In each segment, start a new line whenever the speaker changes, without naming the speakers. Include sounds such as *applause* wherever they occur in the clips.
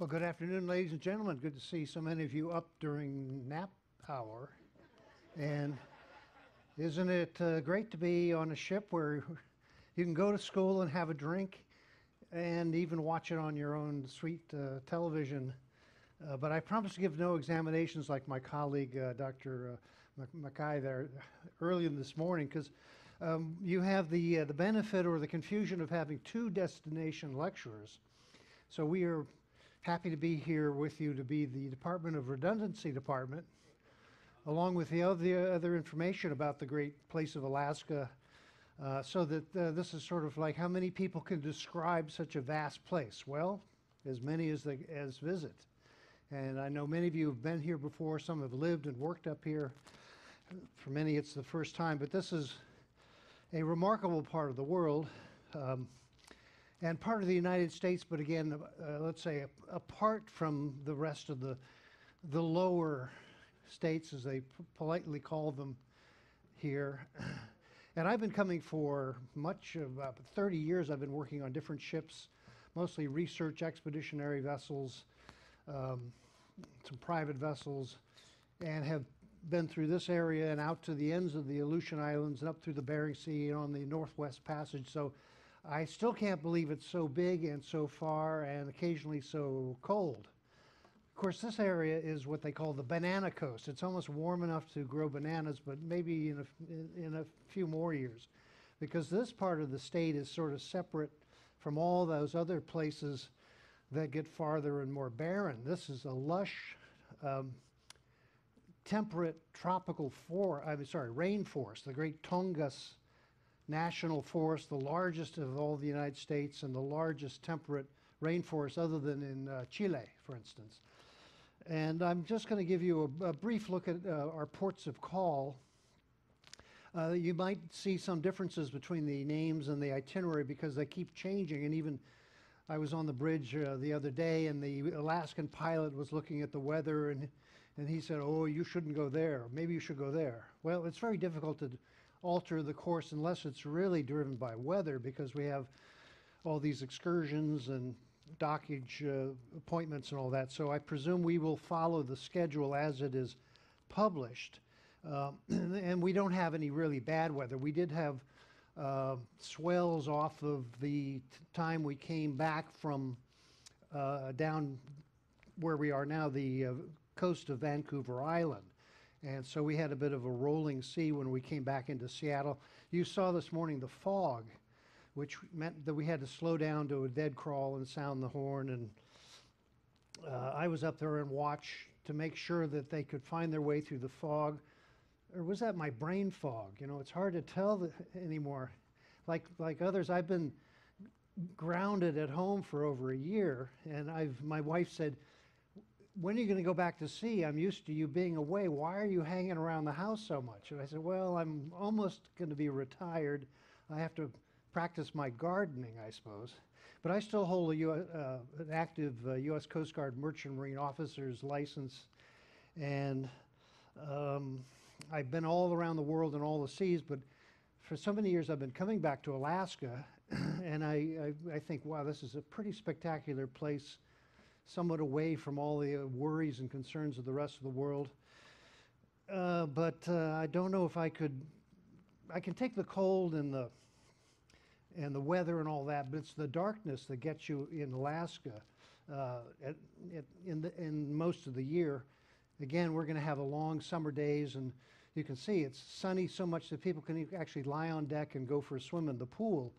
Well, good afternoon, ladies and gentlemen. Good to see so many of you up during nap hour. And isn't it uh, great to be on a ship where you can go to school and have a drink and even watch it on your own sweet uh, television? Uh, but I promise to give no examinations like my colleague, uh, Dr. Uh, Mackay, there earlier this morning, because um, you have the, uh, the benefit or the confusion of having two destination lecturers. So we are happy to be here with you to be the Department of Redundancy Department, along with the other, other information about the great place of Alaska, uh, so that uh, this is sort of like how many people can describe such a vast place? Well, as many as, they, as visit. And I know many of you have been here before, some have lived and worked up here. For many, it's the first time, but this is a remarkable part of the world. Um, and part of the United States, but again, uh, let's say apart from the rest of the, the lower states, as they politely call them here. And I've been coming for much of about 30 years. I've been working on different ships, mostly research expeditionary vessels, um, some private vessels, and have been through this area and out to the ends of the Aleutian Islands and up through the Bering Sea and on the Northwest Passage. So I still can't believe it's so big and so far and occasionally so cold. Of course, this area is what they call the banana coast. It's almost warm enough to grow bananas, but maybe in a, in a few more years. Because this part of the state is sort of separate from all those other places that get farther and more barren. This is a lush, um, temperate tropical forest, I'm sorry, rainforest, the great Tongass national forest, the largest of all the United States and the largest temperate rainforest other than in uh, Chile, for instance. And I'm just going to give you a, a brief look at uh, our ports of call. Uh, you might see some differences between the names and the itinerary because they keep changing. And even I was on the bridge uh, the other day, and the Alaskan pilot was looking at the weather, and and he said, "Oh, you shouldn't go there. Maybe you should go there." Well, it's very difficult to alter the course unless it's really driven by weather because we have all these excursions and dockage uh, appointments and all that. So I presume we will follow the schedule as it is published. Um, *clears throat* and we don't have any really bad weather. We did have uh, swells off of the time we came back from uh, down where we are now, the uh, coast of Vancouver Island. And so we had a bit of a rolling sea when we came back into Seattle. You saw this morning the fog, which meant that we had to slow down to a dead crawl and sound the horn. And uh, I was up there and watch to make sure that they could find their way through the fog. Or was that my brain fog? You know, it's hard to tell anymore. Like like others, I've been grounded at home for over a year, and I've my wife said when are you going to go back to sea? I'm used to you being away. Why are you hanging around the house so much? And I said, Well, I'm almost going to be retired. I have to practice my gardening, I suppose. But I still hold a U- uh, an active uh, U.S. Coast Guard Merchant Marine officer's license. And um, I've been all around the world and all the seas, but for so many years I've been coming back to Alaska, *clears throat* and I, I, I think, wow, this is a pretty spectacular place somewhat away from all the uh, worries and concerns of the rest of the world. Uh, but uh, I don't know if I could. I can take the cold and the and the weather and all that, but it's the darkness that gets you in Alaska uh, at, at, in the, in most of the year. Again, we're going to have a long summer days, and you can see it's sunny so much that people can actually lie on deck and go for a swim in the pool.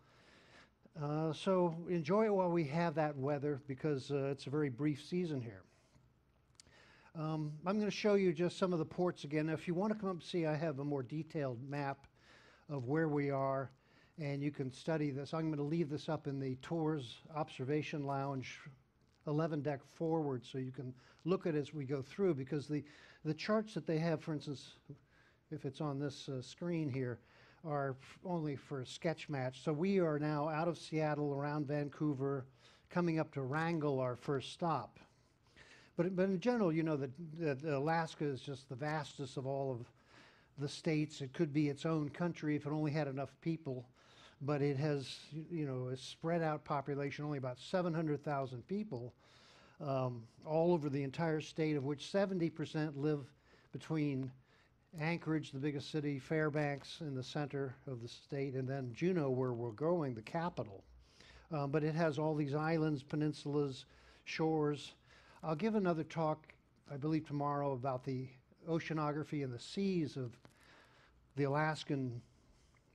Uh, so enjoy it while we have that weather because uh, it's a very brief season here. Um, I'm going to show you just some of the ports again. Now, if you want to come up and see, I have a more detailed map of where we are, and you can study this. I'm going to leave this up in the tours observation lounge 11 deck forward so you can look at it as we go through because the, the charts that they have, for instance, if it's on this uh, screen here, are only for a sketch match. So we are now out of Seattle, around Vancouver, coming up to Wrangell, our first stop. But, but in general, you know that, that Alaska is just the vastest of all of the states. It could be its own country if it only had enough people, but it has, you know, a spread out population, only about 700,000 people. um, all over the entire state, of which 70% live between Anchorage, the biggest city, Fairbanks in the center of the state, and then Juneau, where we're growing, the capital. Um, but it has all these islands, peninsulas, shores. I'll give another talk, I believe, tomorrow about the oceanography and the seas of the Alaskan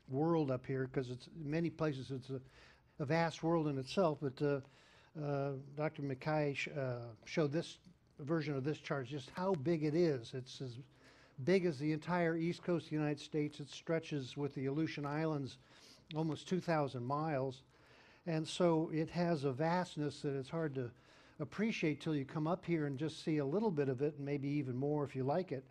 world up here, because it's many places it's a, a vast world in itself. But uh, uh, Dr. McKay sh- uh, showed this version of this chart, just how big it is. It's as big as the entire east coast of the United States. It stretches with the Aleutian Islands almost 2,000 miles. And so it has a vastness that it's hard to appreciate till you come up here and just see a little bit of it, and maybe even more if you like it.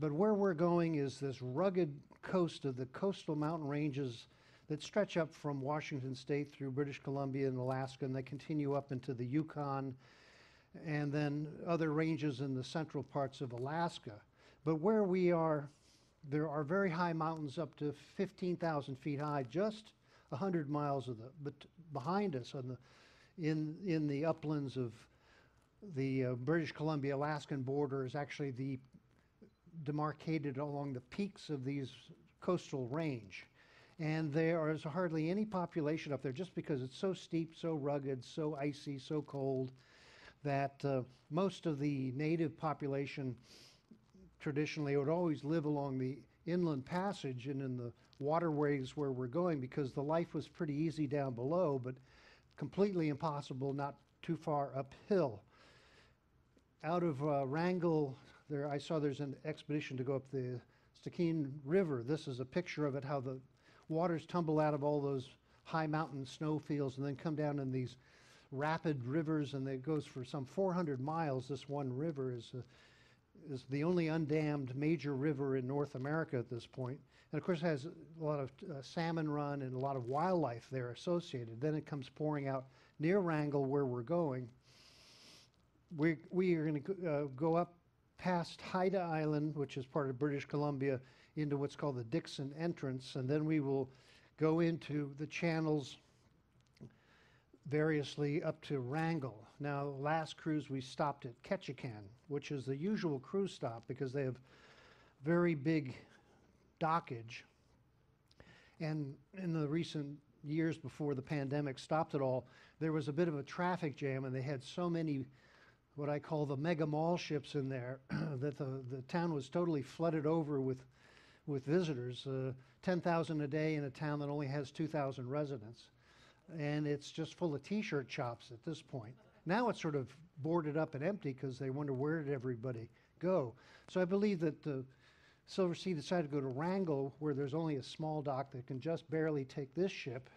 But where we're going is this rugged coast of the coastal mountain ranges that stretch up from Washington State through British Columbia and Alaska, and they continue up into the Yukon and then other ranges in the central parts of Alaska. But where we are, there are very high mountains up to 15,000 feet high, just 100 miles of the, but behind us on the, in, in the uplands of the uh, British Columbia Alaskan border is actually the demarcated along the peaks of these coastal range. And there is hardly any population up there just because it's so steep, so rugged, so icy, so cold that uh, most of the native population traditionally it would always live along the inland passage and in the waterways where we're going because the life was pretty easy down below, but completely impossible not too far uphill. Out of uh, Wrangell, there I saw there's an expedition to go up the Stikine River. This is a picture of it, how the waters tumble out of all those high mountain snowfields and then come down in these rapid rivers, and it goes for some 400 miles. This one river is uh, is the only undammed major river in North America at this point. And of course, it has a lot of uh, salmon run and a lot of wildlife there associated. Then it comes pouring out near Wrangell, where we're going. We, we are going to uh, go up past Haida Island, which is part of British Columbia, into what's called the Dixon Entrance, and then we will go into the channels variously up to Wrangell. Now, last cruise we stopped at Ketchikan, which is the usual cruise stop because they have very big dockage. And in the recent years before the pandemic stopped it all, there was a bit of a traffic jam, and they had so many what I call the mega mall ships in there *clears throat* that the, the town was totally flooded over with with visitors, uh, 10,000 a day in a town that only has 2,000 residents and it's just full of t-shirt shops at this point. Now it's sort of boarded up and empty because they wonder where did everybody go. So I believe that the Silversea decided to go to Wrangell, where there's only a small dock that can just barely take this ship,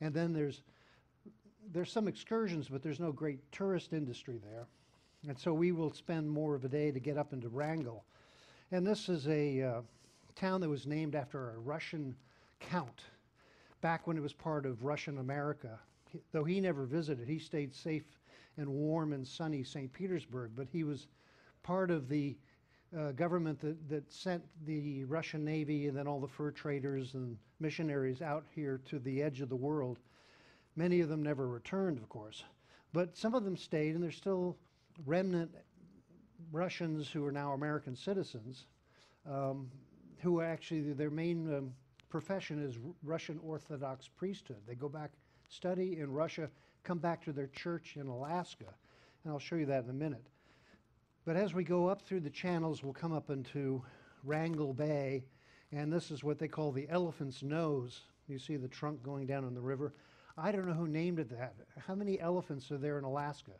and then there's there's some excursions, but there's no great tourist industry there, and so we will spend more of a day to get up into Wrangell. And this is a uh, town that was named after a Russian count back when it was part of Russian America. He- Though he never visited, he stayed safe and warm and sunny St. Petersburg, but he was part of the uh, government that, that sent the Russian Navy and then all the fur traders and missionaries out here to the edge of the world. Many of them never returned, of course, but some of them stayed, and there's still remnant Russians who are now American citizens, um, who actually their main um, profession is Russian Orthodox priesthood. They go back, study in Russia, come back to their church in Alaska, and I'll show you that in a minute. But as we go up through the channels, we'll come up into Wrangell Bay, and this is what they call the elephant's nose. You see the trunk going down in the river. I don't know who named it that. How many elephants are there in Alaska?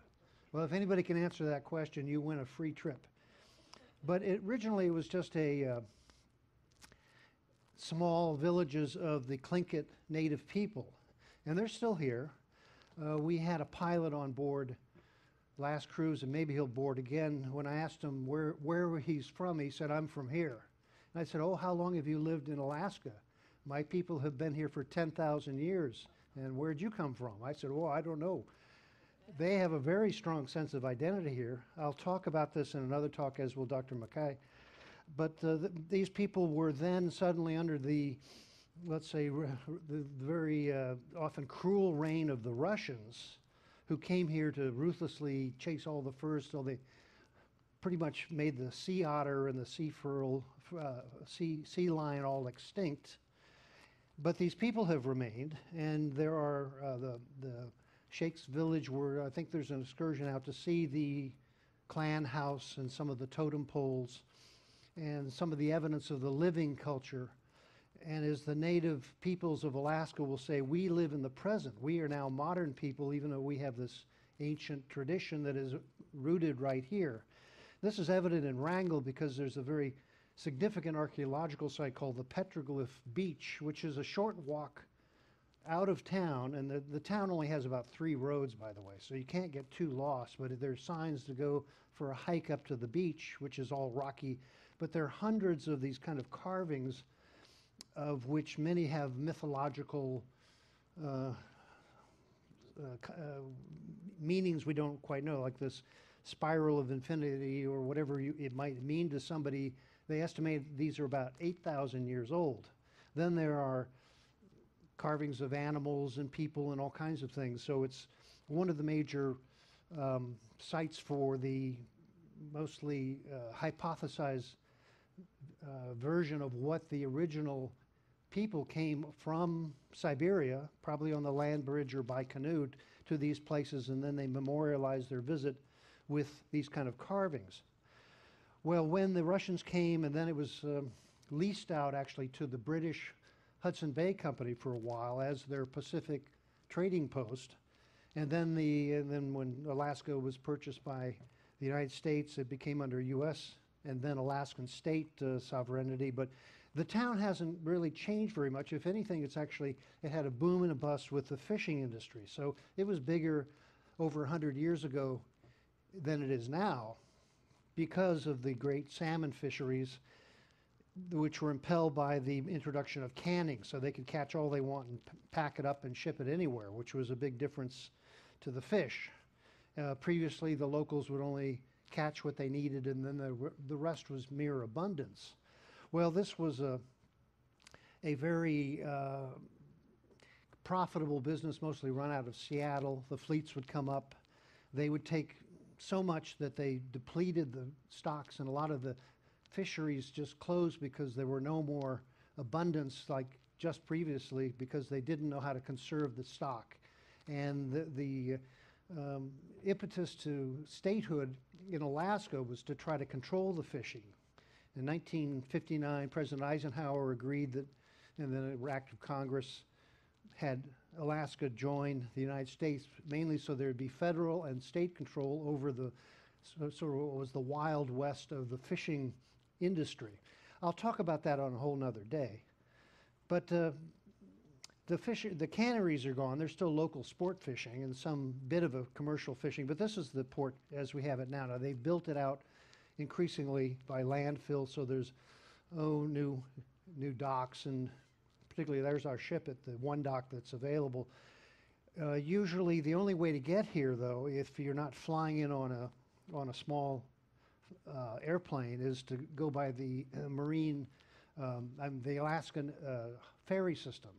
Well, if anybody can answer that question, you win a free trip. But it, originally, it was just a uh, small villages of the Tlingit native people, and they're still here. Uh, we had a pilot on board last cruise, and maybe he'll board again. When I asked him where, where he's from, he said, I'm from here. And I said, Oh, how long have you lived in Alaska? My people have been here for 10,000 years. And where'd you come from? I said, Oh, I don't know. They have a very strong sense of identity here. I'll talk about this in another talk, as will Dr. Mackay. But uh, th- these people were then suddenly under the, let's say, the very uh, often cruel reign of the Russians, who came here to ruthlessly chase all the furs till they pretty much made the sea otter and the sea furl, uh, sea, sea lion all extinct. But these people have remained, and there are uh, the, the Shakes village where I think there's an excursion out to see the clan house and some of the totem poles and some of the evidence of the living culture. And as the native peoples of Alaska will say, we live in the present. We are now modern people, even though we have this ancient tradition that is rooted right here. This is evident in Wrangell because there's a very significant archaeological site called the Petroglyph Beach, which is a short walk out of town. And the, the town only has about three roads, by the way, so you can't get too lost. But there's signs to go for a hike up to the beach, which is all rocky. But there are hundreds of these kind of carvings, of which many have mythological uh, uh, uh, meanings we don't quite know, like this spiral of infinity or whatever you, it might mean to somebody. They estimate these are about 8,000 years old. Then there are carvings of animals and people and all kinds of things. So it's one of the major um, sites for the mostly uh, hypothesized uh, version of what the original people came from Siberia, probably on the land bridge or by canoe, to these places, and then they memorialized their visit with these kind of carvings. Well, when the Russians came, and then it was um, leased out actually to the British Hudson Bay Company for a while as their Pacific trading post, and then the and then when Alaska was purchased by the United States, it became under U.S. and then Alaskan state uh, sovereignty. But the town hasn't really changed very much. If anything, it's actually, it had a boom and a bust with the fishing industry. So it was bigger over 100 years ago than it is now because of the great salmon fisheries, which were impelled by the introduction of canning. So they could catch all they want and pack it up and ship it anywhere, which was a big difference to the fish. Uh, previously, the locals would only catch what they needed, and then the, the rest was mere abundance. Well, this was a, a very uh, profitable business, mostly run out of Seattle. The fleets would come up. They would take so much that they depleted the stocks, and a lot of the fisheries just closed because there were no more abundance like just previously because they didn't know how to conserve the stock. And the, the um, impetus to statehood in Alaska was to try to control the fishing. In 1959, President Eisenhower agreed that, and then an act of Congress had Alaska join the United States, mainly so there would be federal and state control over the so, sort of what was the wild west of the fishing industry. I'll talk about that on a whole nother day. But uh, the fish, the canneries are gone. There's still local sport fishing and some bit of a commercial fishing, but this is the port as we have it now. Now they've built it out increasingly by landfill. So there's, oh, new, new docks, and particularly there's our ship at the one dock that's available. Uh, usually, the only way to get here, though, if you're not flying in on a on a small uh, airplane, is to go by the uh, marine, um, the Alaskan uh, ferry system,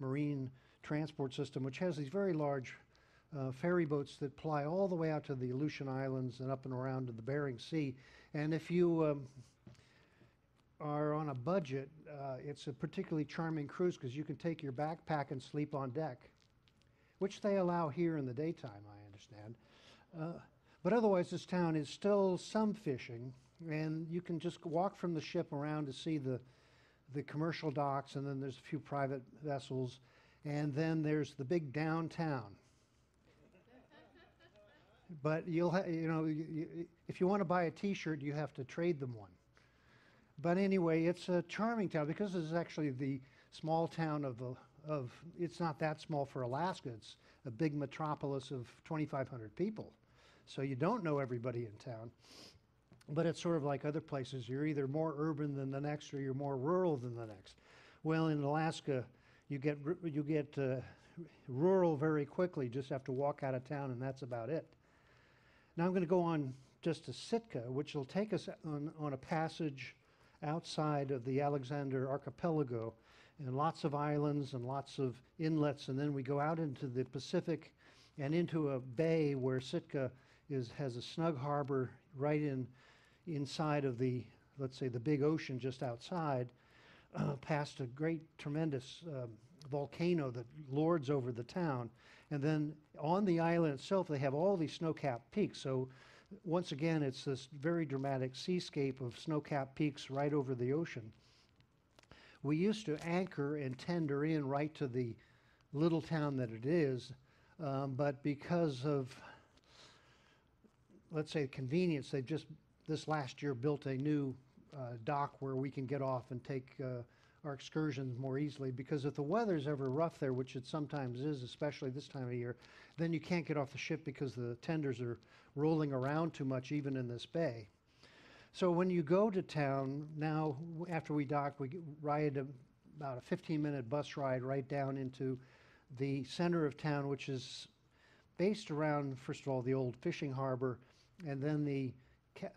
marine transport system, which has these very large uh, ferry boats that ply all the way out to the Aleutian Islands and up and around to the Bering Sea. And if you um, are on a budget, uh, it's a particularly charming cruise because you can take your backpack and sleep on deck, which they allow here in the daytime, I understand. Uh, but otherwise, this town is still some fishing, and you can just walk from the ship around to see the, the commercial docks, and then there's a few private vessels, and then there's the big downtown *laughs* but you'll ha- you know if you want to buy a T-shirt, you have to trade them one. But anyway, it's a charming town because it's actually the small town of the of. It's not that small for Alaska. It's a big metropolis of 2,500 people, so you don't know everybody in town. But it's sort of like other places. You're either more urban than the next, or you're more rural than the next. Well, in Alaska, you get you get uh, rural very quickly. You Just have to walk out of town, and that's about it. Now I'm going to go on just to Sitka, which will take us on, on a passage outside of the Alexander Archipelago and lots of islands and lots of inlets. And then we go out into the Pacific and into a bay where Sitka is, has a snug harbor right in, inside of the, let's say, the big ocean just outside, uh, *clears throat* past a great, tremendous um, volcano that lords over the town. And then on the island itself, they have all these snow-capped peaks. So once again, it's this very dramatic seascape of snow-capped peaks right over the ocean. We used to anchor and tender in right to the little town that it is, um, but because of, let's say, convenience, they've just this last year built a new uh, dock where we can get off and take uh, our excursions more easily. Because if the weather's ever rough there, which it sometimes is, especially this time of year, then you can't get off the ship because the tenders are rolling around too much, even in this bay. So when you go to town now, after we dock, we ride a, about a 15-minute bus ride right down into the center of town, which is based around, first of all, the old fishing harbor, and then the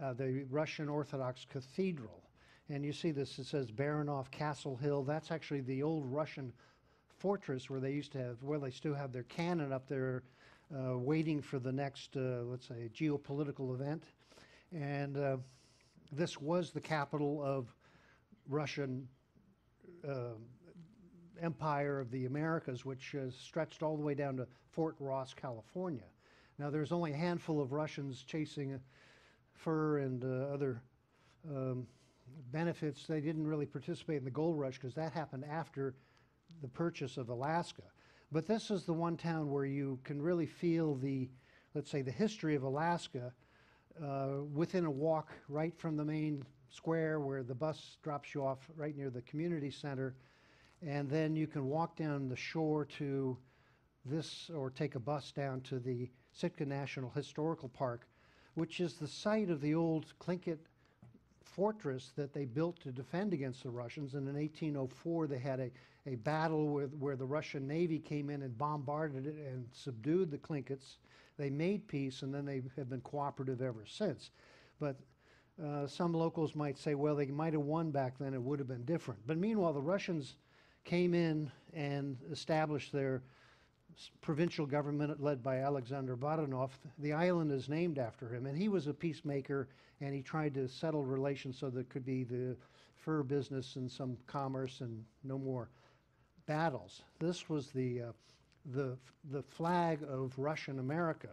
uh, the Russian Orthodox Cathedral. And you see this, it says Baranov Castle Hill. That's actually the old Russian fortress where they used to have, where they still have their cannon up there uh, waiting for the next, uh, let's say, geopolitical event. And uh, this was the capital of Russian uh, empire of the Americas, which stretched all the way down to Fort Ross, California. Now, there's only a handful of Russians chasing fur and uh, other um, benefits. They didn't really participate in the gold rush because that happened after the purchase of Alaska. But this is the one town where you can really feel the, let's say, the history of Alaska uh, within a walk right from the main square where the bus drops you off right near the community center. And then you can walk down the shore to this, or take a bus down to the Sitka National Historical Park, which is the site of the old Tlingit fortress that they built to defend against the Russians. And in 1804, they had a, a battle with, where the Russian Navy came in and bombarded it and subdued the Tlingits. They made peace, and then they have been cooperative ever since. But uh, some locals might say, well, they might have won back then, it would have been different. But meanwhile, the Russians came in and established their provincial government led by Alexander Baranov. The island is named after him, and he was a peacemaker, and he tried to settle relations so there could be the fur business and some commerce and no more battles. This was the, uh, the, the flag of Russian America.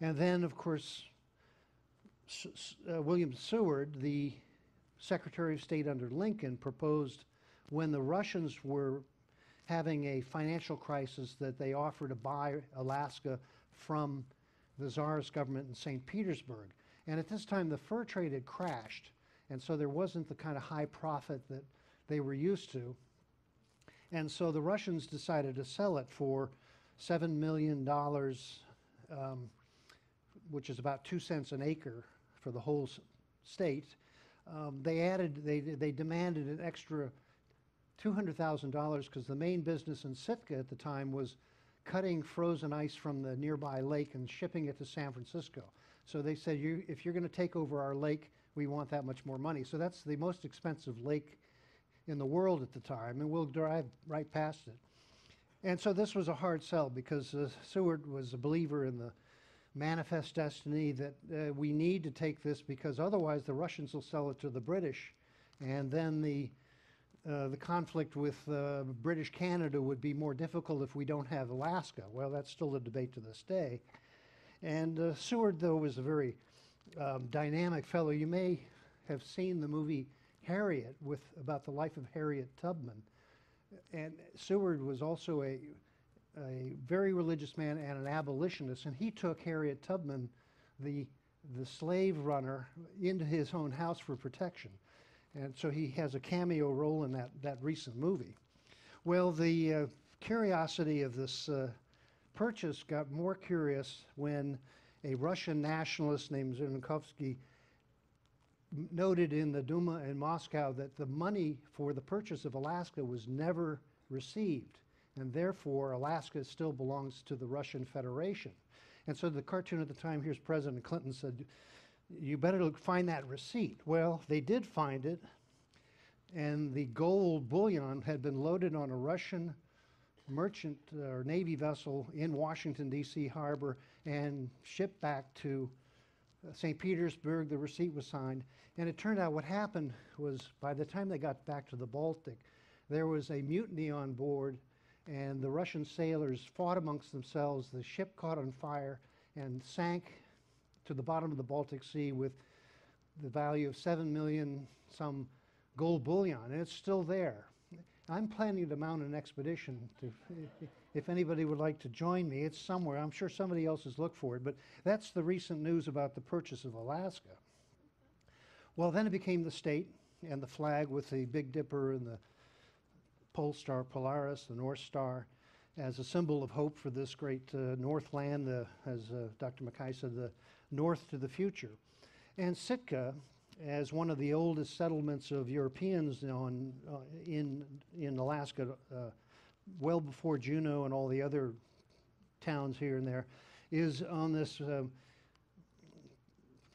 And then, of course, S- uh, William Seward, the Secretary of State under Lincoln, proposed when the Russians were having a financial crisis that they offered to buy Alaska from the Tsarist government in St. Petersburg. And at this time, the fur trade had crashed, and so there wasn't the kind of high profit that they were used to. And so the Russians decided to sell it for $7 million, um, which is about two cents an acre for the whole state. Um, they added, they, they demanded an extra $200,000 because the main business in Sitka at the time was cutting frozen ice from the nearby lake and shipping it to San Francisco. So they said, you, if you're going to take over our lake, we want that much more money. So that's the most expensive lake in the world at the time, and we'll drive right past it. And so this was a hard sell because uh, Seward was a believer in the manifest destiny that uh, we need to take this because otherwise the Russians will sell it to the British, and then the uh, the conflict with uh, British Canada would be more difficult if we don't have Alaska. Well, that's still a debate to this day. And uh, Seward, though, was a very um, dynamic fellow. You may have seen the movie Harriet with about the life of Harriet Tubman. And Seward was also a, a very religious man and an abolitionist, and he took Harriet Tubman, the, the slave runner, into his own house for protection. And so he has a cameo role in that, that recent movie. Well, the uh, curiosity of this uh, purchase got more curious when a Russian nationalist named Zhirinovsky noted in the Duma in Moscow that the money for the purchase of Alaska was never received, and therefore Alaska still belongs to the Russian Federation. And so the cartoon at the time, here's President Clinton said, you better find that receipt. Well, they did find it, and the gold bullion had been loaded on a Russian merchant uh, or Navy vessel in Washington, D.C. harbor and shipped back to uh, St. Petersburg. The receipt was signed. And it turned out what happened was by the time they got back to the Baltic, there was a mutiny on board, and the Russian sailors fought amongst themselves. The ship caught on fire and sank to the bottom of the Baltic Sea with the value of seven million some gold bullion, and it's still there. I'm planning to mount an expedition to, if anybody would like to join me. It's somewhere. I'm sure somebody else has looked for it, but that's the recent news about the purchase of Alaska. Well, then it became the state and the flag with the Big Dipper and the pole star Polaris, the North Star, as a symbol of hope for this great uh, Northland, the, as uh, Dr. Mackay said, the north to the future. And Sitka, as one of the oldest settlements of Europeans on, uh, in, in Alaska, uh, well before Juneau and all the other towns here and there, is on this um,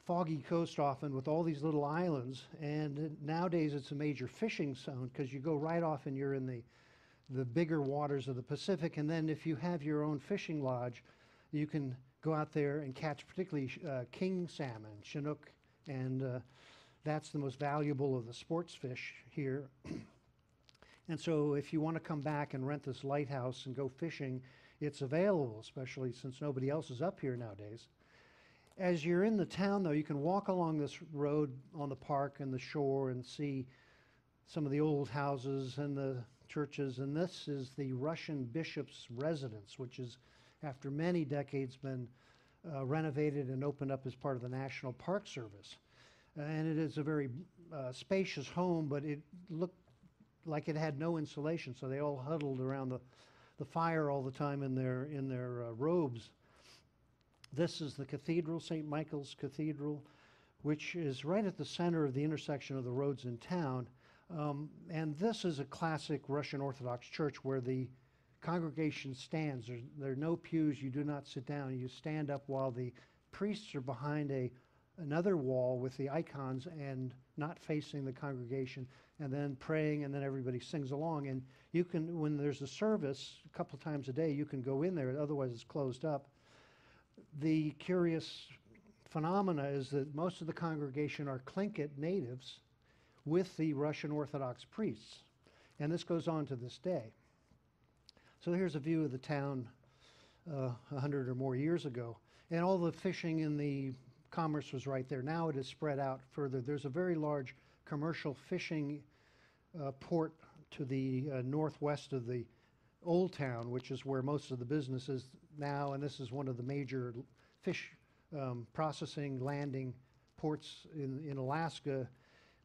foggy coast often with all these little islands. And nowadays it's a major fishing zone because you go right off and you're in the, the bigger waters of the Pacific. And then if you have your own fishing lodge, you can go out there and catch particularly uh, king salmon, chinook, and uh, that's the most valuable of the sports fish here. *clears throat* and so if you want to come back and rent this lighthouse and go fishing, it's available, especially since nobody else is up here nowadays. As you're in the town, though, you can walk along this road on the park and the shore and see some of the old houses and the churches. And this is the Russian bishop's residence, which is, after many decades, been uh, renovated and opened up as part of the National Park Service. And it is a very uh, spacious home, but it looked like it had no insulation, so they all huddled around the, the fire all the time in their, in their uh, robes. This is the cathedral, St. Michael's Cathedral, which is right at the center of the intersection of the roads in town. Um, and this is a classic Russian Orthodox church where the congregation stands. There, there are no pews. You do not sit down. You stand up while the priests are behind a another wall with the icons and not facing the congregation, and then praying, and then everybody sings along. And you can, when there's a service, a couple times a day, you can go in there. Otherwise, it's closed up the curious phenomena is that most of the congregation are Tlingit natives with the Russian Orthodox priests. And this goes on to this day. So here's a view of the town uh, 100 or more years ago. And all the fishing and the commerce was right there. Now it is spread out further. There's a very large commercial fishing uh, port to the uh, northwest of the Old Town, which is where most of the business is now, and this is one of the major fish um, processing landing ports in, in Alaska.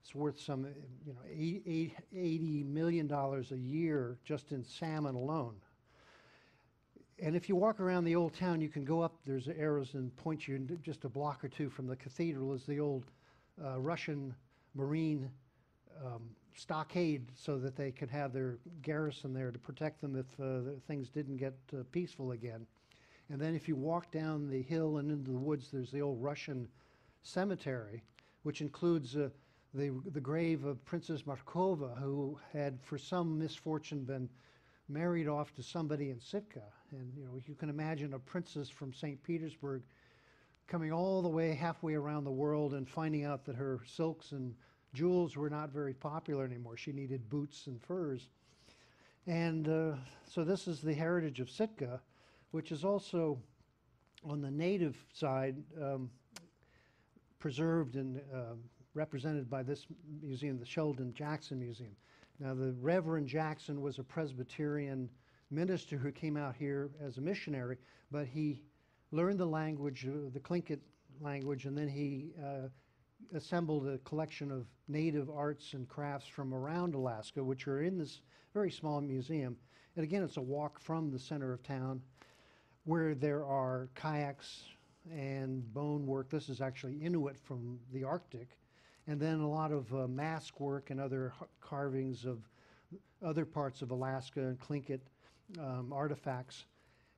It's worth some, you know, eight- eight- $80 million a year just in salmon alone. And if you walk around the old town, you can go up, there's arrows and point you just a block or two from the cathedral is the old uh, Russian Marine um, stockade so that they could have their garrison there to protect them if uh, things didn't get uh, peaceful again. And then if you walk down the hill and into the woods, there's the old Russian cemetery, which includes uh, the, the grave of Princess Markova, who had, for some misfortune, been married off to somebody in Sitka. And you know, you can imagine a princess from St. Petersburg coming all the way halfway around the world and finding out that her silks and jewels were not very popular anymore. She needed boots and furs. And uh, so this is the heritage of Sitka, which is also on the native side um, preserved and um represented by this museum, the Sheldon Jackson Museum. Now, the Reverend Jackson was a Presbyterian minister who came out here as a missionary, but he learned the language, uh, the Tlingit language, and then he uh, assembled a collection of native arts and crafts from around Alaska, which are in this very small museum. And again, it's a walk from the center of town where there are kayaks and bone work. This is actually Inuit from the Arctic. And then a lot of uh, mask work and other carvings of other parts of Alaska and Tlingit um, artifacts.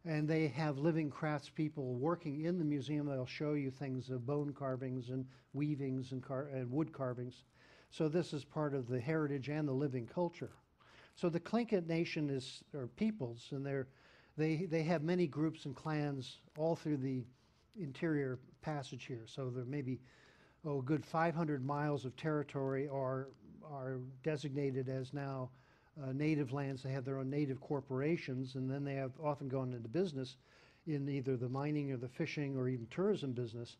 And they have living craftspeople working in the museum. They'll show you things of bone carvings and weavings and, car- and wood carvings. So this is part of the heritage and the living culture. So the Tlingit Nation is, or peoples, and they're, they, they have many groups and clans all through the interior passage here. So there may be, oh, a good 500 miles of territory are, are designated as now uh, native lands. They have their own native corporations, and then they have often gone into business in either the mining or the fishing or even tourism business.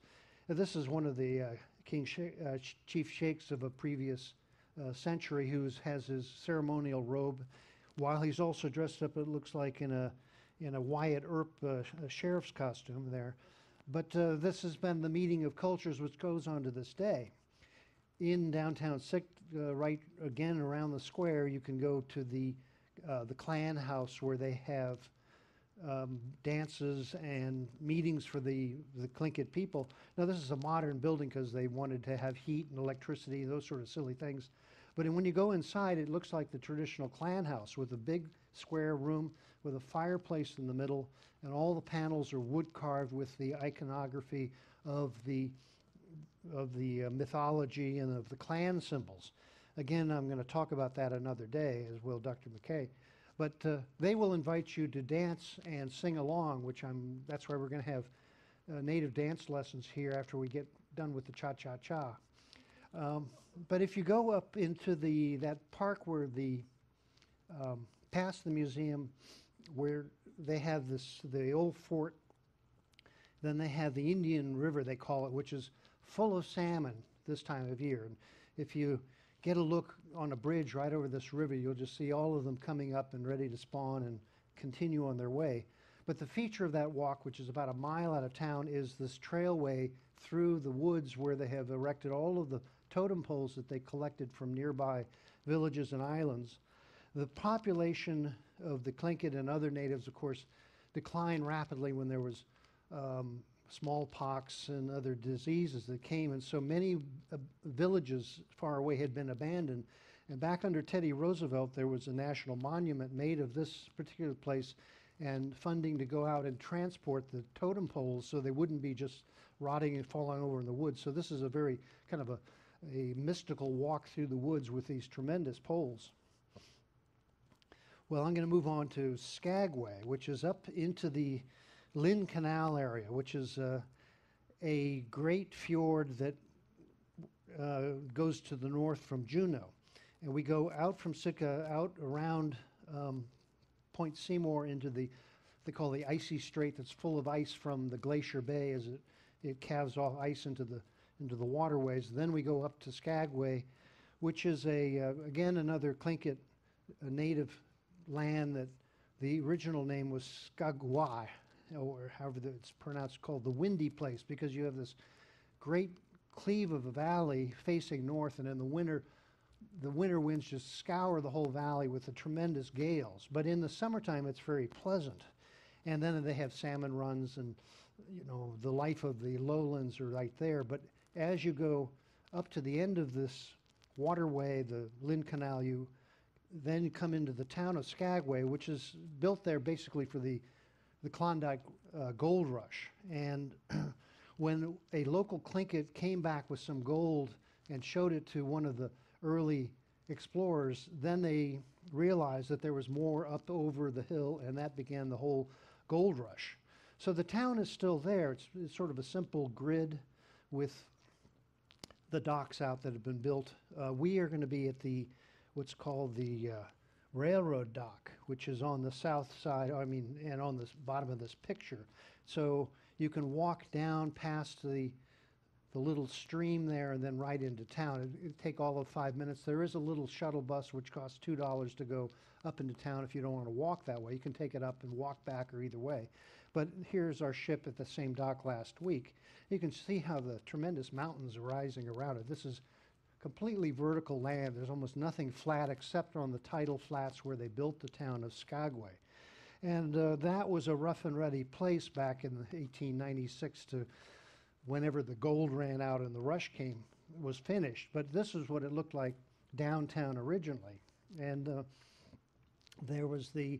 Uh, This is one of the uh, king uh, ch- chief Shakes of a previous uh, century who has his ceremonial robe, while he's also dressed up. It looks like in a in a Wyatt Earp uh, sh- sheriff's costume there. But uh, this has been the meeting of cultures, which goes on to this day. In downtown uh, right again around the square, you can go to the uh, the clan house where they have um, dances and meetings for the, the Tlingit people. Now, this is a modern building because they wanted to have heat and electricity, those sort of silly things. But when you go inside, it looks like the traditional clan house with a big square room with a fireplace in the middle, and all the panels are wood carved with the iconography of the of the uh, mythology and of the clan symbols. Again, I'm going to talk about that another day, as will Dr. McKay. But uh, they will invite you to dance and sing along, which I'm. That's why we're going to have uh, native dance lessons here after we get done with the cha-cha-cha. Um, but if you go up into the that park where the um, past the museum, where they have this the old fort, then they have the Indian River they call it, which is full of salmon this time of year. And if you get a look on a bridge right over this river, you'll just see all of them coming up and ready to spawn and continue on their way. But the feature of that walk, which is about a mile out of town, is this trailway through the woods where they have erected all of the totem poles that they collected from nearby villages and islands. The population of the Tlingit and other natives, of course, declined rapidly when there was um, smallpox and other diseases that came, and so many uh, villages far away had been abandoned. And back under Teddy Roosevelt, there was a national monument made of this particular place and funding to go out and transport the totem poles so they wouldn't be just rotting and falling over in the woods. So this is a very kind of a, a mystical walk through the woods with these tremendous poles. Well, I'm going to move on to Skagway, which is up into the Lynn Canal area, which is uh, a great fjord that uh, goes to the north from Juneau. And we go out from Sitka, out around um, Point Seymour into the, they call the icy strait that's full of ice from the Glacier Bay as it, it calves off ice into the, into the waterways. Then we go up to Skagway, which is a, uh, again, another Tlingit native land that the original name was Skagwai, or however the- it's pronounced, called the windy place, because you have this great cleave of a valley facing north, and in the winter, the winter winds just scour the whole valley with the tremendous gales. But in the summertime, it's very pleasant. And then they have salmon runs, and you know the life of the lowlands are right there. But as you go up to the end of this waterway, the Lynn Canal, you then come into the town of Skagway, which is built there basically for the the Klondike uh, gold rush. And *clears throat* when a local Tlingit came back with some gold and showed it to one of the early explorers, then they realized that there was more up over the hill, and that began the whole gold rush. So the town is still there. It's, it's sort of a simple grid with the docks out that have been built. Uh, we are going to be at the what's called the uh, railroad dock, which is on the south side, I mean, and on the bottom of this picture. So you can walk down past the, the little stream there and then right into town. It- It'd take all of five minutes. There is a little shuttle bus which costs two dollars to go up into town if you don't want to walk that way. You can take it up and walk back or either way. But here's our ship at the same dock last week. You can see how the tremendous mountains are rising around it. This is completely vertical land. There's almost nothing flat except on the tidal flats where they built the town of Skagway. And uh, that was a rough and ready place back in 1896 to whenever the gold ran out and the rush came, was finished. But this is what it looked like downtown originally. And uh, there was the,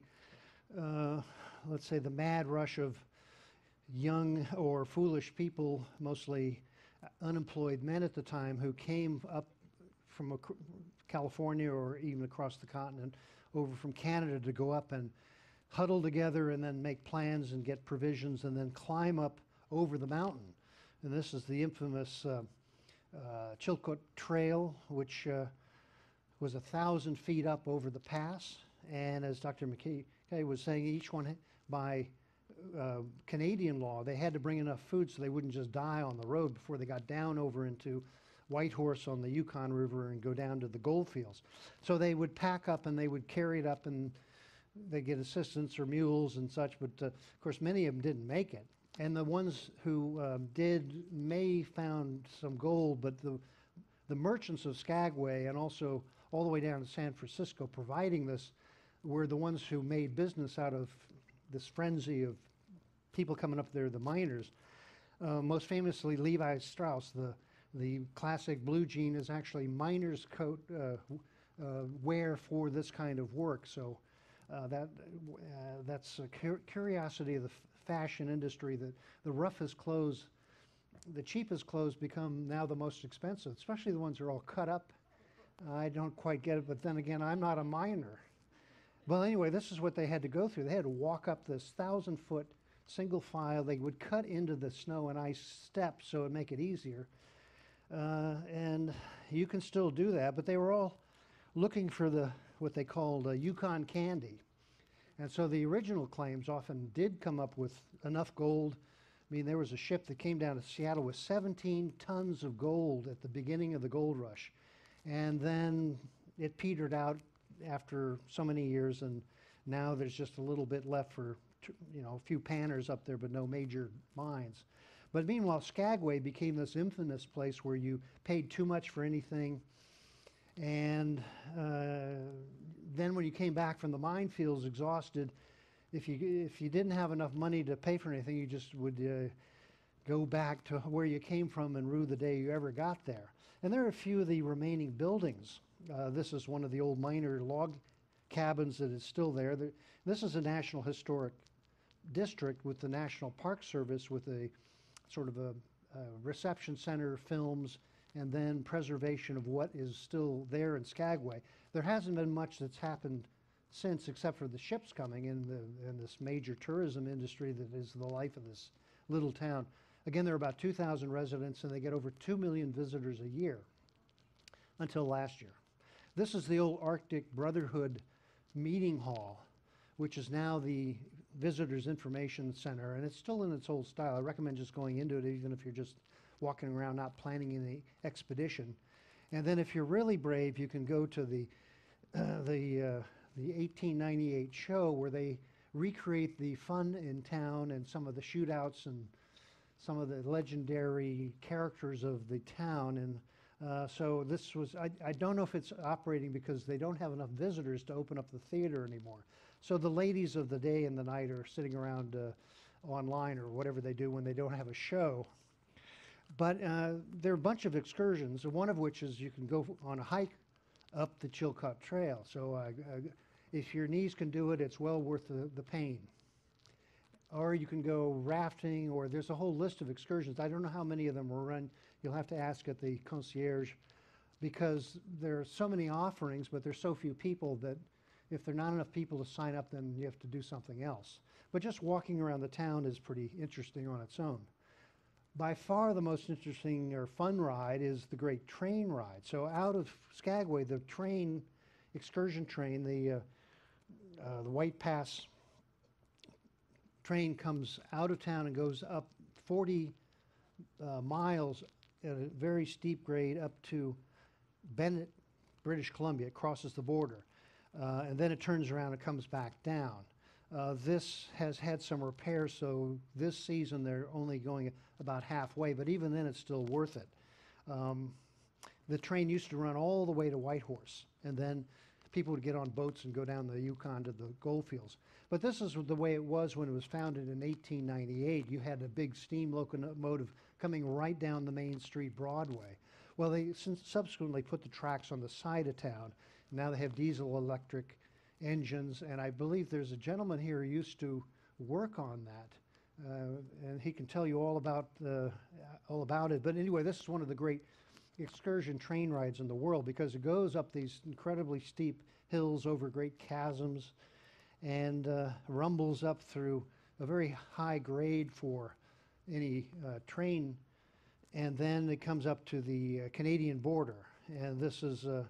uh, let's say, the mad rush of young or foolish people, mostly unemployed men at the time, who came up from ac- California or even across the continent over from Canada to go up and huddle together and then make plans and get provisions and then climb up over the mountain. And this is the infamous uh, uh, Trail, which uh, was a thousand feet up over the pass. And as Dr. McKay was saying, each one by uh, Canadian law, they had to bring enough food so they wouldn't just die on the road before they got down over into Whitehorse on the Yukon River and go down to the gold fields. So they would pack up and they would carry it up and they get assistance or mules and such, but uh, of course many of them didn't make it. And the ones who um, did may found some gold, but the the merchants of Skagway and also all the way down to San Francisco providing this were the ones who made business out of this frenzy of people coming up there, the miners. Uh, most famously, Levi Strauss, the the classic blue jean is actually miner's coat uh, uh, wear for this kind of work. So uh, that that's a cur- curiosity of the fashion industry that the roughest clothes, the cheapest clothes become now the most expensive, especially the ones that are all cut up. I don't quite get it, but then again, I'm not a miner. Well, anyway, this is what they had to go through. They had to walk up this thousand foot single file. They would cut into the snow and ice steps so it would make it easier. Uh, and you can still do that, but they were all looking for the what they called Yukon candy. And so the original claims often did come up with enough gold. I mean, there was a ship that came down to Seattle with 17 tons of gold at the beginning of the gold rush. And then it petered out after so many years, and now there's just a little bit left for, you know, a few panners up there, but no major mines. But meanwhile, Skagway became this infamous place where you paid too much for anything. And uh, then when you came back from the minefields exhausted, if you, if you didn't have enough money to pay for anything, you just would uh, go back to where you came from and rue the day you ever got there. And there are a few of the remaining buildings. Uh, this is one of the old miner log cabins that is still there. This is a National Historic District with the National Park Service with a sort of a, a reception center, films, and then preservation of what is still there in Skagway. There hasn't been much that's happened since, except for the ships coming in the in this major tourism industry that is the life of this little town. Again, there are about 2,000 residents, and they get over 2 million visitors a year until last year. This is the old Arctic Brotherhood meeting hall, which is now the Visitors Information Center, and it's still in its old style. I recommend just going into it, even if you're just walking around, not planning any expedition. And then, if you're really brave, you can go to the uh, the uh, the 1898 show where they recreate the fun in town and some of the shootouts and some of the legendary characters of the town. And uh, so this was, I, I don't know if it's operating because they don't have enough visitors to open up the theater anymore. So the ladies of the day and the night are sitting around uh, online or whatever they do when they don't have a show. But uh, there are a bunch of excursions, one of which is you can go on a hike up the Chilkoot Trail. So uh, uh, if your knees can do it, it's well worth the, the pain. Or you can go rafting, or there's a whole list of excursions. I don't know how many of them were run. You'll have to ask at the concierge because there are so many offerings, but there's so few people that if there are not enough people to sign up, then you have to do something else. But just walking around the town is pretty interesting on its own. By far the most interesting or fun ride is the Great Train Ride. So out of Skagway, the train, excursion train, the, uh, uh, the White Pass train comes out of town and goes up 40 uh, miles at a very steep grade up to Bennett, British Columbia. It crosses the border. Uh, and then it turns around and comes back down. Uh, this has had some repairs, so this season they're only going about halfway, but even then it's still worth it. Um, the train used to run all the way to Whitehorse, and then people would get on boats and go down the Yukon to the gold fields. But this is the way it was when it was founded in 1898. You had a big steam locomotive coming right down the main street Broadway. Well, they subsequently put the tracks on the side of town. Now they have diesel electric engines, and I believe there's a gentleman here who used to work on that, uh, and he can tell you all about uh, all about it. But anyway, this is one of the great excursion train rides in the world because it goes up these incredibly steep hills over great chasms and uh, rumbles up through a very high grade for any uh, train. And then it comes up to the uh, Canadian border. And this is uh,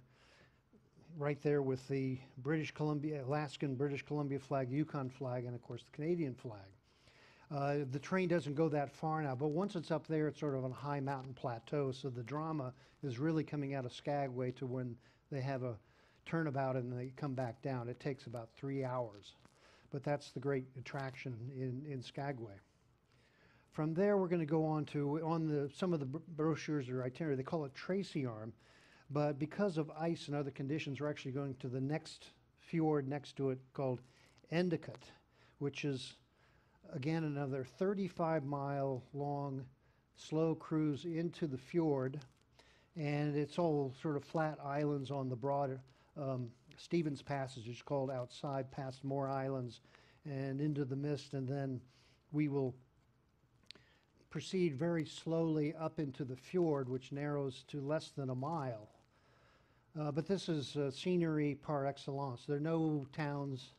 right there with the British Columbia, Alaskan British Columbia flag, Yukon flag, and of course the Canadian flag. Uh, the train doesn't go that far now, but once it's up there, it's sort of on a high mountain plateau. So the drama is really coming out of Skagway to when they have a turnabout and they come back down. It takes about three hours, but that's the great attraction in, in Skagway. From there, we're going to go on to on the some of the br- brochures or itinerary. They call it Tracy Arm, but because of ice and other conditions, we're actually going to the next fjord next to it called Endicott, which is again another 35 mile long slow cruise into the fjord. And it's all sort of flat islands on the broad um, Stephens Passage is called outside past more islands and into the mist. And then we will proceed very slowly up into the fjord which narrows to less than a mile uh, but this is uh, scenery par excellence there are no towns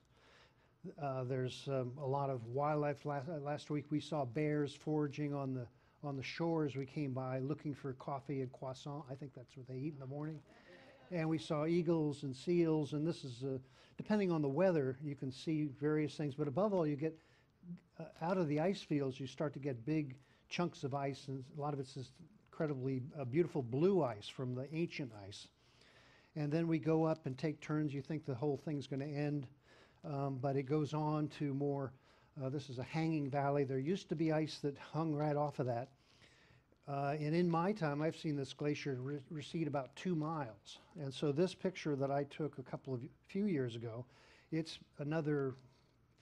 uh, there's um, a lot of wildlife. Last, last week we saw bears foraging on the on the shores. We came by looking for coffee and croissant. I think that's what they eat in the morning. And we saw eagles and seals. And this is uh, depending on the weather, you can see various things. But above all, you get uh, out of the ice fields. You start to get big chunks of ice, and a lot of it's this incredibly uh, beautiful blue ice from the ancient ice. And then we go up and take turns. You think the whole thing's going to end um, but it goes on to more, uh, this is a hanging valley. There used to be ice that hung right off of that. Uh, and in my time, I've seen this glacier re- recede about two miles. And so this picture that I took a couple of few years ago, it's another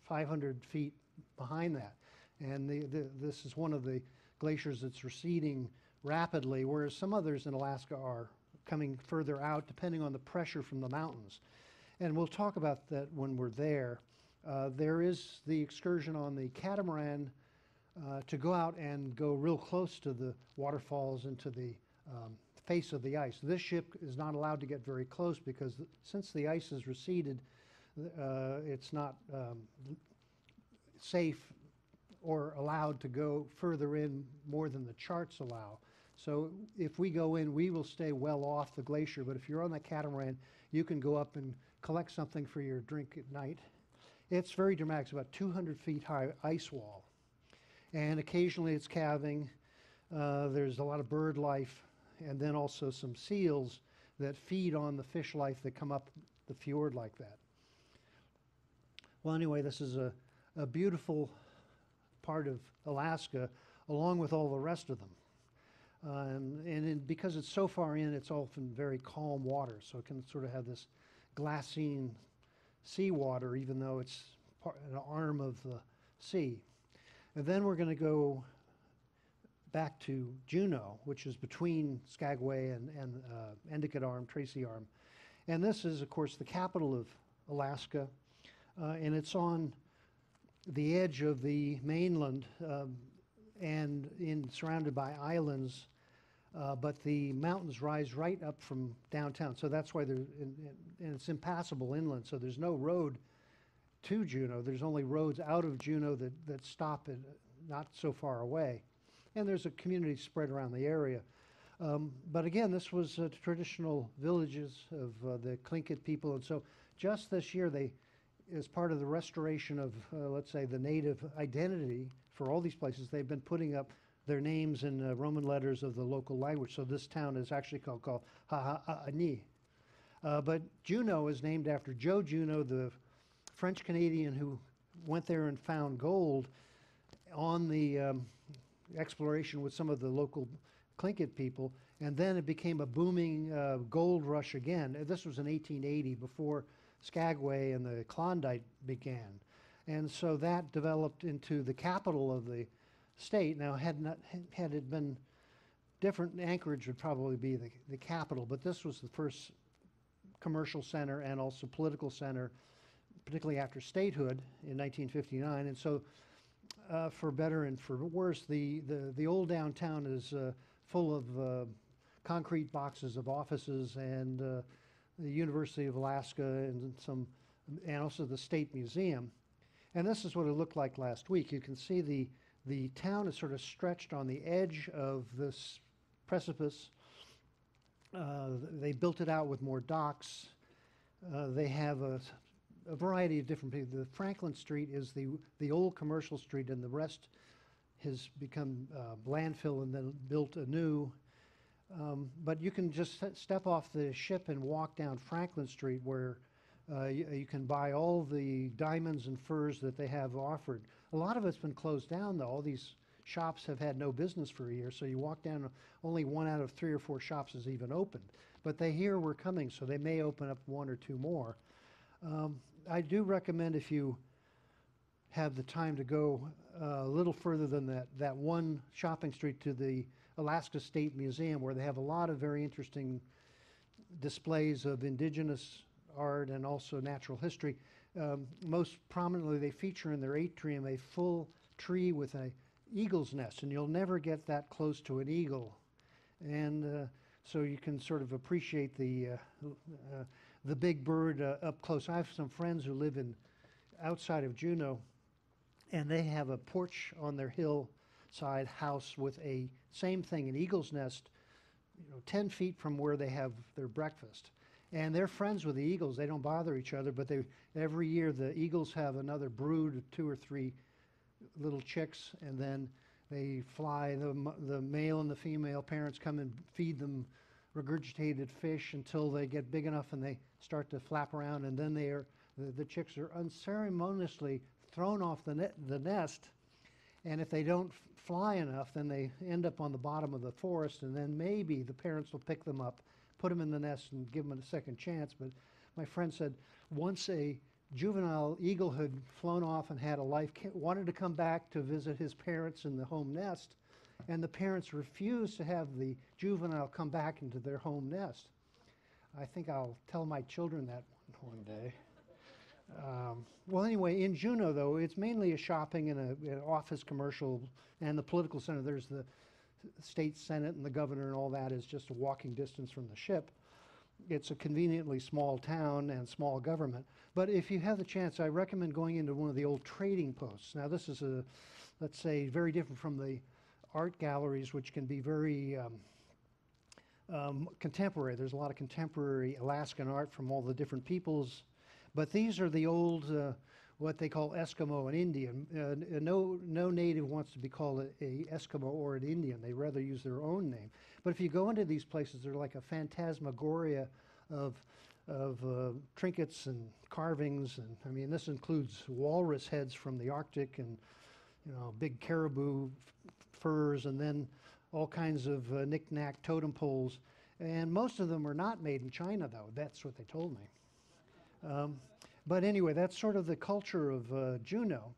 500 feet behind that. And the, the, this is one of the glaciers that's receding rapidly, whereas some others in Alaska are coming further out depending on the pressure from the mountains. And we'll talk about that when we're there. Uh, there is the excursion on the catamaran uh, to go out and go real close to the waterfalls and to the um, face of the ice. This ship is not allowed to get very close because th- since the ice has receded, uh, it's not um, safe or allowed to go further in more than the charts allow. So if we go in, we will stay well off the glacier. But if you're on that catamaran, you can go up and collect something for your drink at night. It's very dramatic. It's about 200 feet high ice wall. And occasionally it's calving. Uh, there's a lot of bird life and then also some seals that feed on the fish life that come up the fjord like that. Well, anyway, this is a, a beautiful part of Alaska along with all the rest of them. Um, and because it's so far in, it's often very calm water, so it can sort of have this glassine seawater, even though it's an arm of the sea. And then we're going to go back to Juneau, which is between Skagway and, and uh, Endicott Arm, Tracy Arm. And this is, of course, the capital of Alaska, uh, and it's on the edge of the mainland um, and in surrounded by islands uh, but the mountains rise right up from downtown, so that's why they're, in, in, and it's impassable inland, so there's no road to Juneau. There's only roads out of Juneau that, that stop it not so far away. And there's a community spread around the area. Um, but again, this was uh, traditional villages of uh, the Tlingit people, and so just this year, they, as part of the restoration of, uh, let's say, the native identity for all these places, they've been putting up their names in uh, Roman letters of the local language. So this town is actually called, called. Uh, but Juneau is named after Joe Juneau, the French Canadian who went there and found gold on the um, exploration with some of the local Tlingit people. And then it became a booming uh, gold rush again. This was in 1880 before Skagway and the Klondike began. And so that developed into the capital of the state. Now, had, not, had it been different, Anchorage would probably be the, the capital, but this was the first commercial center and also political center, particularly after statehood in 1959. And so, uh, for better and for worse, the, the, the old downtown is uh, full of uh, concrete boxes of offices and uh, the University of Alaska and some, and also the State Museum. And this is what it looked like last week. You can see the, the town is sort of stretched on the edge of this precipice. Uh, they built it out with more docks. Uh, they have a, a variety of different people. The Franklin Street is the, the old commercial street, and the rest has become uh, landfill and then built anew. Um, but you can just step off the ship and walk down Franklin Street where uh, you, you can buy all the diamonds and furs that they have offered. A lot of it's been closed down though. All these shops have had no business for a year, so you walk down, only one out of three or four shops is even opened. But they hear we're coming, so they may open up one or two more. Um, I do recommend if you have the time to go uh, a little further than that, that one shopping street to the Alaska State Museum, where they have a lot of very interesting displays of indigenous art and also natural history. Um, most prominently, they feature in their atrium a full tree with a eagle's nest, and you'll never get that close to an eagle. And uh, so you can sort of appreciate the uh, uh, the big bird uh, up close. I have some friends who live in outside of Juneau, and they have a porch on their hillside house with a same thing, an eagle's nest, you know, 10 feet from where they have their breakfast. And they're friends with the eagles. They don't bother each other, but they every year the eagles have another brood, of two or three little chicks, and then they fly. The, the male and the female parents come and feed them regurgitated fish until they get big enough and they start to flap around, and then they are the, the chicks are unceremoniously thrown off the, the nest. And if they don't fly enough, then they end up on the bottom of the forest, and then maybe the parents will pick them up, put them in the nest, and give them a second chance. But my friend said once a juvenile eagle had flown off and had a life, wanted to come back to visit his parents in the home nest, and the parents refused to have the juvenile come back into their home nest. I think I'll tell my children that one day. Um, well, anyway, in Juneau, though, it's mainly a shopping and a, an office commercial and the political center. There's the state senate and the governor and all that is just a walking distance from the ship. It's a conveniently small town and small government. But if you have the chance, I recommend going into one of the old trading posts. Now, this is a, let's say, very different from the art galleries, which can be very um, um, contemporary. There's a lot of contemporary Alaskan art from all the different peoples. But these are the old, uh, what they call Eskimo and Indian. Uh, no, no native wants to be called a, a Eskimo or an Indian. They rather use their own name. But if you go into these places, they're like a phantasmagoria of, of uh, trinkets and carvings. And I mean, this includes walrus heads from the Arctic and, you know, big caribou furs, and then all kinds of uh, knick-knack totem poles. And most of them are not made in China, though. That's what they told me. Um, but anyway, that's sort of the culture of uh, Juneau.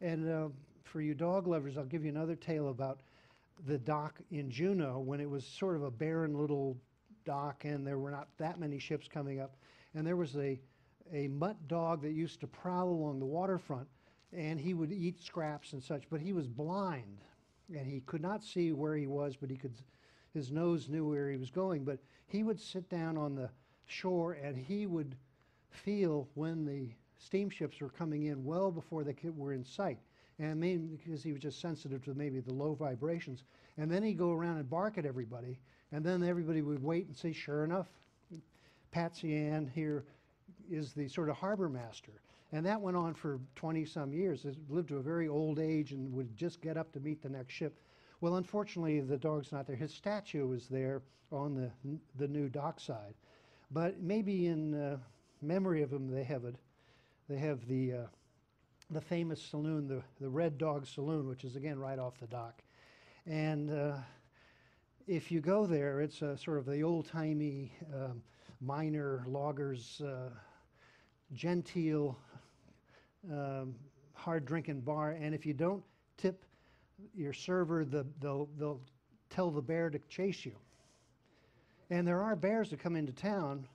And uh, for you dog lovers, I'll give you another tale about the dock in Juneau when it was sort of a barren little dock and there were not that many ships coming up. And there was a, a mutt dog that used to prowl along the waterfront and he would eat scraps and such, but he was blind and he could not see where he was, but he could, his nose knew where he was going. But he would sit down on the shore and he would feel when the steamships were coming in well before they were in sight. And maybe because he was just sensitive to maybe the low vibrations. And then he'd go around and bark at everybody. And then everybody would wait and say, sure enough, Patsy Ann here is the sort of harbor master. And that went on for 20 some years. It lived to a very old age and would just get up to meet the next ship. Well, unfortunately, the dog's not there. His statue is there on the, the new dockside. But maybe in uh, memory of him, they have it. They have the uh, the famous saloon, the the Red Dog Saloon, which is again right off the dock. And uh, if you go there, it's a sort of the old timey um, miner loggers, uh, genteel, um, hard drinking bar. And if you don't tip your server, the, they'll they'll tell the bear to chase you. And there are bears that come into town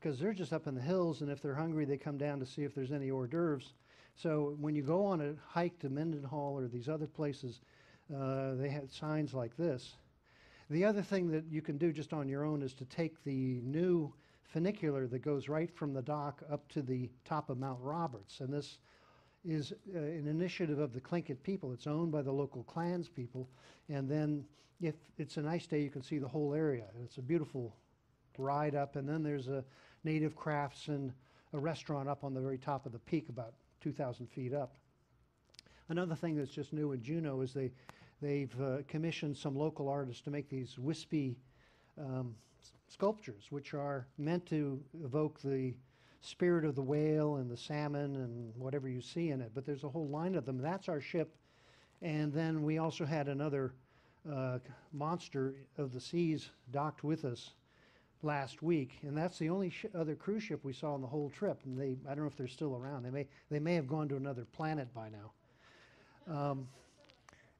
because they're just up in the hills, and if they're hungry, they come down to see if there's any hors d'oeuvres. So when you go on a hike to Mendenhall or these other places, uh, they have signs like this. The other thing that you can do just on your own is to take the new funicular that goes right from the dock up to the top of Mount Roberts. And this is uh, an initiative of the Tlingit people. It's owned by the local clans people. And then if it's a nice day, you can see the whole area. And it's a beautiful ride up. And then there's a native crafts and a restaurant up on the very top of the peak, about 2,000 feet up. Another thing that's just new in Juneau is they, they've uh, commissioned some local artists to make these wispy um, sculptures, which are meant to evoke the spirit of the whale and the salmon and whatever you see in it. But there's a whole line of them. That's our ship. And then we also had another uh, monster of the seas docked with us last week, and that's the only other cruise ship we saw on the whole trip. And they, I don't know if they're still around. They may, they may have gone to another planet by now. Um,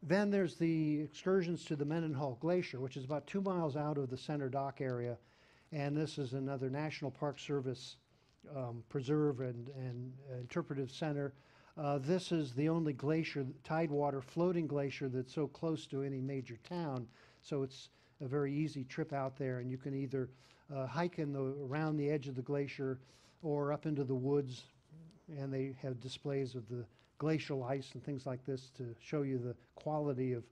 then there's the excursions to the Mendenhall Glacier, which is about two miles out of the center dock area, and this is another National Park Service um, preserve and, and interpretive center. Uh, this is the only glacier, tidewater floating glacier that's so close to any major town. So it's a very easy trip out there, and you can either uh, hike in the around the edge of the glacier or up into the woods. And they have displays of the glacial ice and things like this to show you the quality of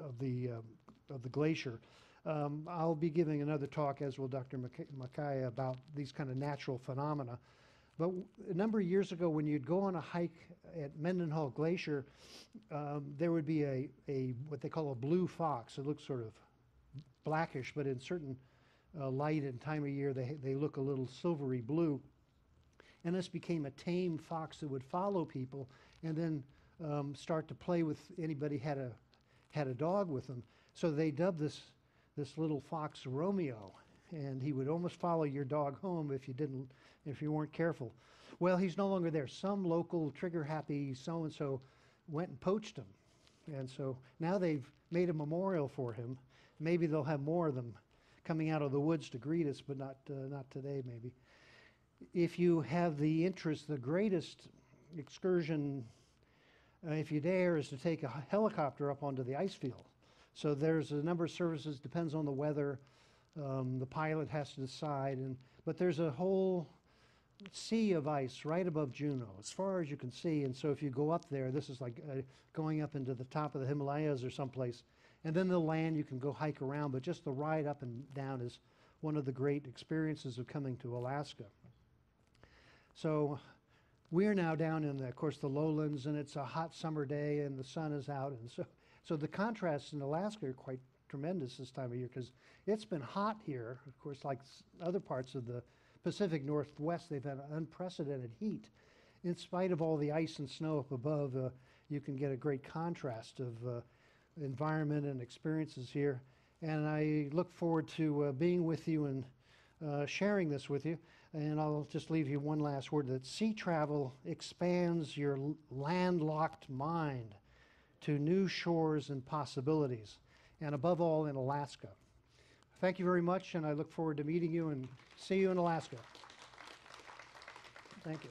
of the um, of the glacier. Um, I'll be giving another talk, as will Dr. Mackay, about these kind of natural phenomena. But a number of years ago, when you'd go on a hike at Mendenhall Glacier, um, there would be a, a what they call a blue fox. It looks sort of blackish, but in certain uh, light and time of year, they, they look a little silvery blue. And this became a tame fox that would follow people and then um, start to play with anybody had a had a dog with them. So they dubbed this this little fox Romeo, and he would almost follow your dog home if you didn't if you weren't careful. Well, he's no longer there. Some local trigger happy so and so went and poached him, and so now they've made a memorial for him. Maybe they'll have more of them coming out of the woods to greet us, but not uh, not today. Maybe if you have the interest, the greatest excursion, uh, if you dare, is to take a helicopter up onto the ice field. So there's a number of services, depends on the weather. Um, the pilot has to decide, and but there's a whole sea of ice right above Juneau, as far as you can see. And so if you go up there, this is like uh, going up into the top of the Himalayas or someplace. And then the land, you can go hike around, but just the ride up and down is one of the great experiences of coming to Alaska. So we're now down in, the, of course, the lowlands, and it's a hot summer day, and the sun is out, and so so the contrasts in Alaska are quite tremendous this time of year because it's been hot here. Of course, like other parts of the Pacific Northwest, they've had unprecedented heat. In spite of all the ice and snow up above, uh, you can get a great contrast of uh, environment and experiences here. And I look forward to uh, being with you and uh, sharing this with you. And I'll just leave you one last word that sea travel expands your landlocked mind to new shores and possibilities, and above all in Alaska. Thank you very much, and I look forward to meeting you and see you in Alaska. Thank you.